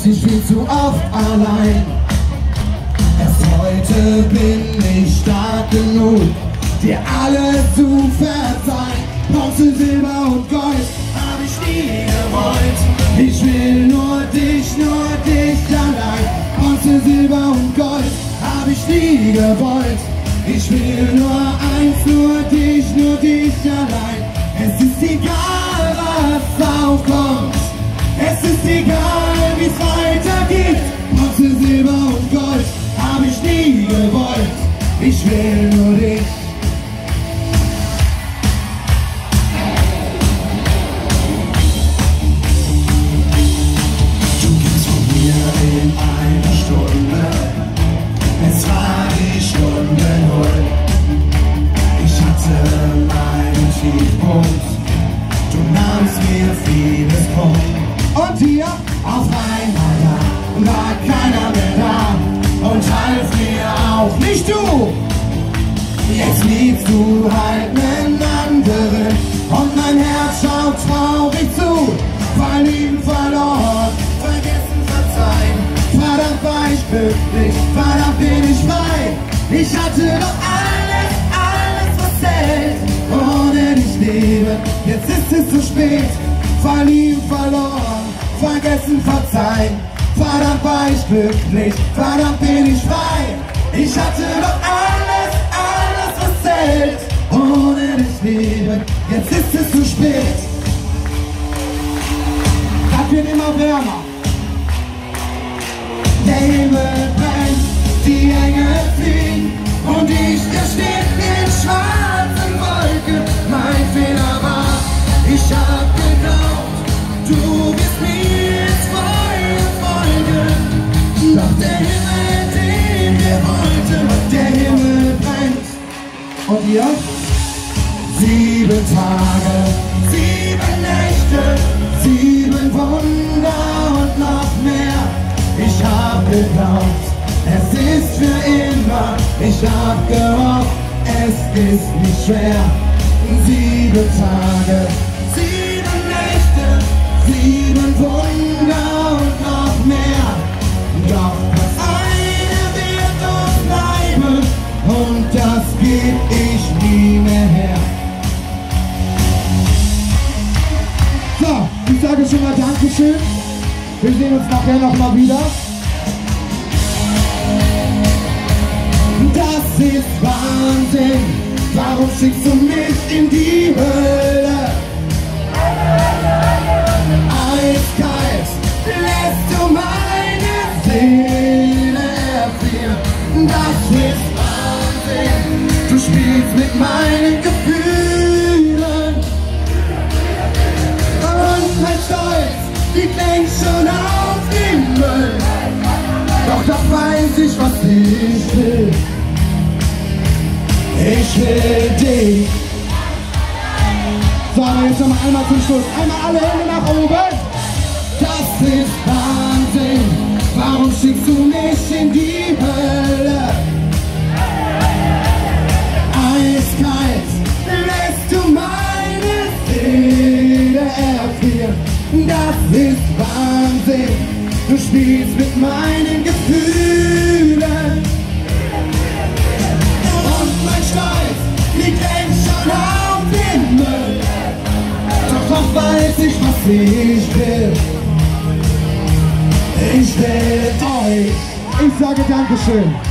fühlst dich viel zu oft allein. Erst heute bin ich stark genug, dir alles zu verzeihen. Bronze, Silber und Gold hab ich nie gewollt. Ich will nur dich, nur dich allein. Bronze, Silber und Gold hab ich nie gewollt. Ich will nur eins, nur dich, nur dich allein. Es ist egal, was aufkommt. Es ist egal, Silber und Gold hab ich nie gewollt. Ich will nur dich. Du gehst von mir in einer Stunde. Es war die Stunde Null. Ich hatte meinen Tiefpunkt. Du nahmst mir vieles krumm. Und hier auf einmal war keiner mehr da und half mir auch nicht du. Jetzt liebst du halt nen anderen und mein Herz schaut traurig zu. Verlieben, verloren, vergessen, verzeihen. Verdammt war ich glücklich, verdammt bin ich frei. Ich hatte doch alles, alles was zählt. Ohne dich leben, jetzt ist es zu spät. Verlieben, verloren, vergessen, verzeihen. Verdammt war ich glücklich, verdammt bin ich frei. Ich hatte doch alles, alles was zählt. Ohne dich leben, jetzt ist es zu spät. Das wird immer wärmer. Der Himmel brennt, die Engel fliehen Und ihr? Sieben Tage, sieben Nächte, sieben Wunder und noch mehr. Ich hab geglaubt, es ist für immer. Ich hab gehofft, es ist nicht schwer. Sieben Tage, sieben Nächte, sieben Wunder Wir sehen uns nachher nochmal wieder. Das ist Wahnsinn. Warum schickst du mich in die Hölle? Ich will dich. So, aber jetzt noch mal einmal zum Schluss. Einmal alle Hände nach oben. Das ist Wahnsinn. Warum schickst du mich in die Hölle? Eiskalt lässt du meine Seele erfrieren. Das ist Wahnsinn. Du spielst mit meinen Gefühlen. Ich, will. Ich will euch. Ich sage Dankeschön.